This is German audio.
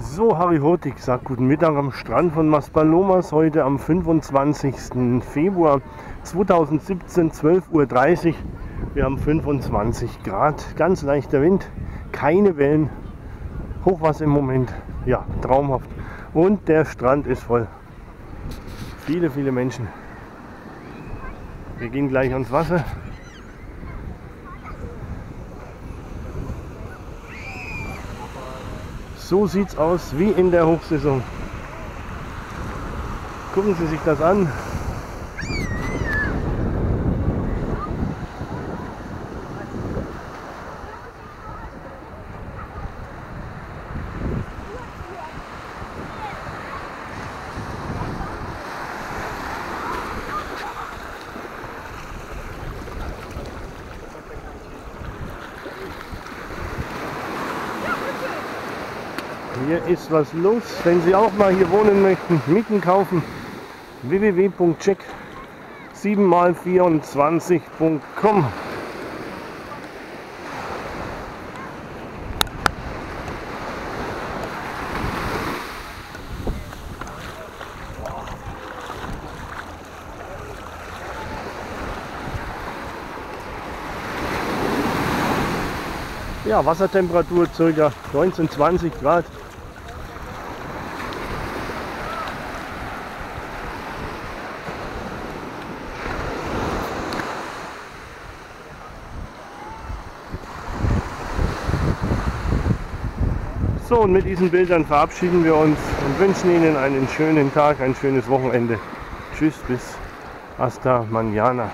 So, Harry Hurtig sagt guten Mittag am Strand von Maspalomas heute am 25. Februar 2017, 12.30 Uhr. Wir haben 25 Grad, ganz leichter Wind, keine Wellen, Hochwasser im Moment, ja, traumhaft. Und der Strand ist voll. Viele, viele Menschen. Wir gehen gleich ans Wasser. So sieht es aus wie in der Hochsaison. Gucken Sie sich das an. Hier ist was los. Wenn Sie auch mal hier wohnen möchten, Mieten kaufen, www.check7x24.com. Ja, Wassertemperatur ca. 19, 20 Grad. So, und mit diesen Bildern verabschieden wir uns und wünschen Ihnen einen schönen Tag, ein schönes Wochenende. Tschüss, bis hasta mañana.